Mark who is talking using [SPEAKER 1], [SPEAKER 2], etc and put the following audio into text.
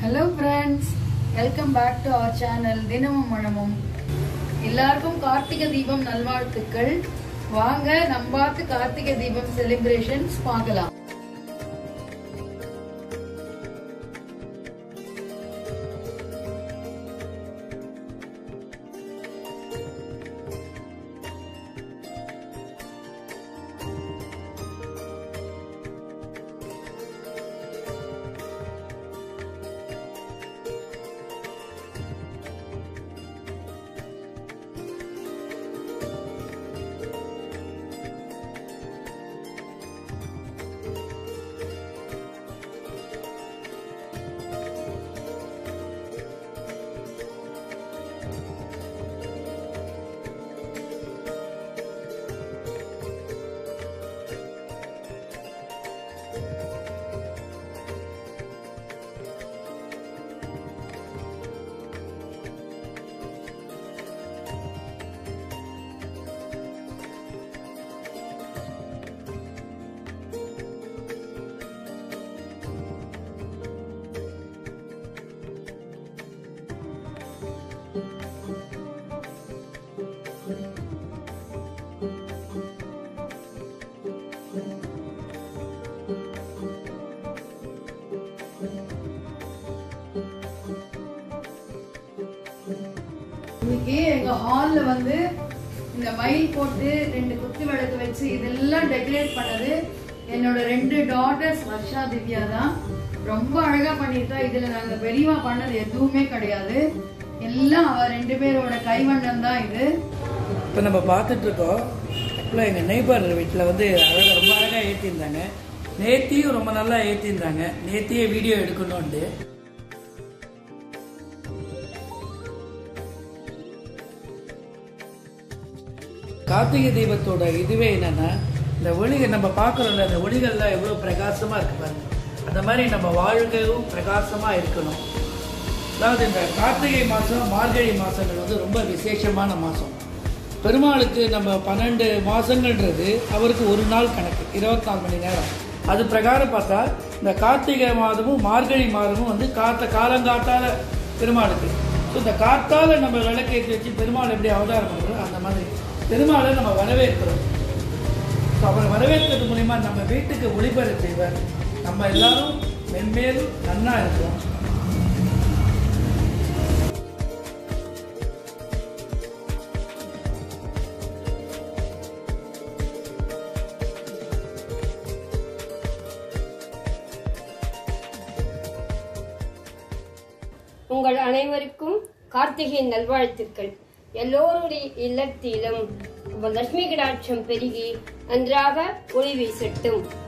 [SPEAKER 1] Hello friends welcome back to our channel தினமும் மனமும். எல்லாருக்கும் கார்த்திகை தீபம் நல்வாழ்த்துக்கள். வாங்க நம்ம பார்த்து கார்த்திகை தீபம் செலிப்ரேஷன்ஸ் பார்க்கலாம். இன்னைக்கு எங்க ஹால்ல வந்து இந்த மயில் போட்டு ரெண்டு குத்து விளக்கு வச்சு இதெல்லாம் டெக்கரேட் பண்ணது என்னோட ரெண்டு டாட்டர்ஸ் வர்ஷா திவ்யா தான். ரொம்ப அழகா பண்ணிருக்கா இதுல நாங்க பெரியவா பண்ணது எதுவுமே கிடையாது. எல்லாம் அவ ரெண்டு பேரோட கைவண்ணம் தான் இது.
[SPEAKER 2] இப்போ நம்ம பார்த்துட்டு இருக்கோம். ஆக்சுவலாக எங்கள் நெய்பர் வீட்டில் வந்து அழகாக ரொம்ப அழகாக ஏற்றிருந்தாங்க நேத்தியும் ரொம்ப நல்லா ஏற்றிருந்தாங்க நேத்தியே வீடியோ எடுக்கணும்ட்டு கார்த்திகை தீபத்தோட இதுவே என்னென்னா இந்த ஒளிகள் நம்ம பார்க்குறோம்ல அந்த ஒளிகள்லாம் எவ்வளோ பிரகாசமாக இருக்கு பாருங்க. அந்த மாதிரி நம்ம வாழ்க்கையும் பிரகாசமாக இருக்கணும். அதாவது இந்த கார்த்திகை மாதம் மார்கழி மாதங்கள் வந்து ரொம்ப விசேஷமான மாதம் பெருமாளுக்கு நம்ம பன்னெண்டு மாதங்கள்ன்றது அவருக்கு ஒரு நாள் கணக்கு இருபத்தி நாலு மணி நேரம். அது பிரகாரம் பார்த்தா இந்த கார்த்திகை மாதமும் மார்கழி மாதமும் வந்து காத்த காலங்காத்தால பெருமாளுக்கு. ஸோ இந்த காத்தால நம்ம விளக்கேற்றி வச்சு பெருமாள் எப்படி அவதாரம் பண்ணுறோம் அந்த மாதிரி பெருமாளை நம்ம வரவேற்கிறோம். ஸோ அவரை வரவேற்கிறது மூலிமா நம்ம வீட்டுக்கு ஒளிபெற செய்வார். நம்ம எல்லாரும் மென்மேலும் நன்னா இருக்கிறோம்
[SPEAKER 3] உங்கள் அனைவருக்கும் கார்த்திகை நல்வாழ்த்துக்கள். எல்லோருடைய இல்லத்திலும் லட்சுமி கடாட்சம் பெருகி நன்றாக ஒளி வீசட்டும்.